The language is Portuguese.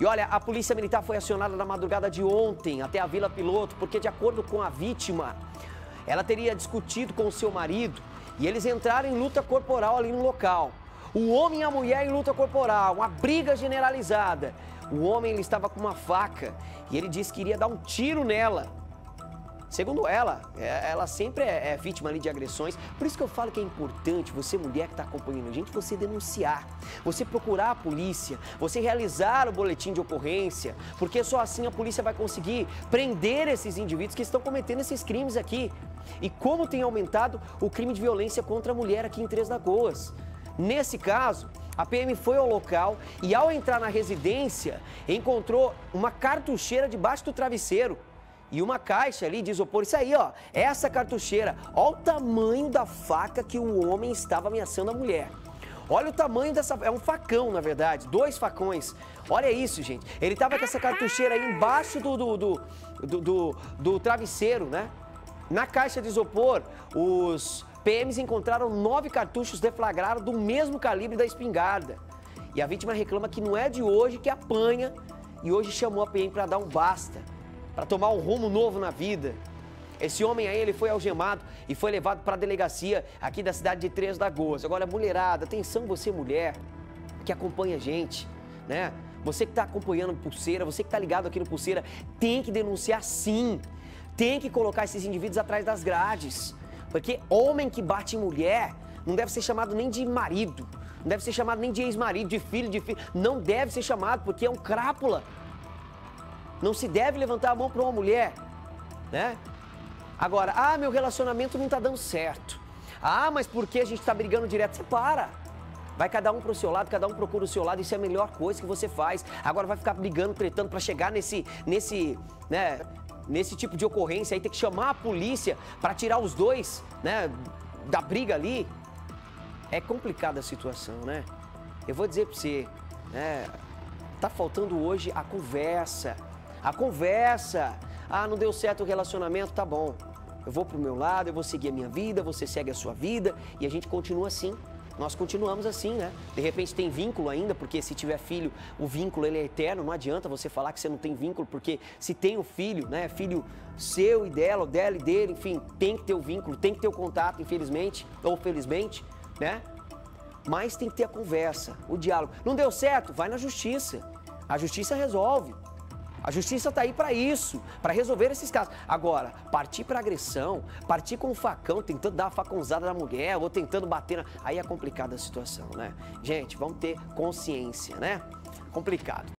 E olha, a polícia militar foi acionada na madrugada de ontem até a Vila Piloto, porque de acordo com a vítima, ela teria discutido com o seu marido e eles entraram em luta corporal ali no local. O homem e a mulher em luta corporal, uma briga generalizada. O homem ele estava com uma faca e ele disse que iria dar um tiro nela. Segundo ela, é, ela sempre é, é vítima ali de agressões. Por isso que eu falo que é importante você, mulher que está acompanhando a gente, você denunciar, você procurar a polícia, você realizar o boletim de ocorrência, porque só assim a polícia vai conseguir prender esses indivíduos que estão cometendo esses crimes aqui. E como tem aumentado o crime de violência contra a mulher aqui em Três Lagoas. Nesse caso, a PM foi ao local e, ao entrar na residência, encontrou uma cartucheira debaixo do travesseiro e uma caixa ali de isopor. Isso aí, ó, essa cartucheira. Olha o tamanho da faca que o homem estava ameaçando a mulher. Olha o tamanho dessa. É um facão, na verdade. Dois facões. Olha isso, gente. Ele estava com essa cartucheira aí embaixo do, do, do, do, do, do travesseiro, né? Na caixa de isopor, os PMs encontraram nove cartuchos deflagrados do mesmo calibre da espingarda. E a vítima reclama que não é de hoje que apanha e hoje chamou a PM para dar um basta para tomar um rumo novo na vida. Esse homem aí, ele foi algemado e foi levado para a delegacia aqui da cidade de Três Lagoas. Agora, mulherada, atenção você mulher que acompanha a gente, né? Você que está acompanhando Pulseira, você que está ligado aqui no Pulseira, tem que denunciar sim. Tem que colocar esses indivíduos atrás das grades. Porque homem que bate em mulher não deve ser chamado nem de marido, não deve ser chamado nem de ex-marido, de filho, de filho. Não deve ser chamado porque é um crápula. Não se deve levantar a mão para uma mulher, né? Agora, ah, meu relacionamento não está dando certo. Ah, mas por que a gente está brigando direto? Você para. Vai cada um pro seu lado, cada um procura o seu lado, isso é a melhor coisa que você faz. Agora vai ficar brigando, tretando para chegar nesse, nesse, né, nesse tipo de ocorrência aí, ter que chamar a polícia para tirar os dois, né, da briga ali. É complicada a situação, né? Eu vou dizer para você, né, tá faltando hoje a conversa a conversa. Ah, não deu certo o relacionamento, tá bom. Eu vou pro meu lado, eu vou seguir a minha vida, você segue a sua vida e a gente continua assim. Nós continuamos assim, né? De repente tem vínculo ainda, porque se tiver filho, o vínculo ele é eterno. Não adianta você falar que você não tem vínculo, porque se tem o filho, né? Filho seu e dela, ou dela e dele, enfim, tem que ter o vínculo, tem que ter o contato, infelizmente ou felizmente, né? Mas tem que ter a conversa, o diálogo. Não deu certo? Vai na justiça. A justiça resolve. A justiça está aí para isso, para resolver esses casos. Agora, partir para agressão, partir com um facão, tentando dar uma facãozada na mulher ou tentando bater, na... aí é complicada a situação, né? Gente, vamos ter consciência, né? Complicado.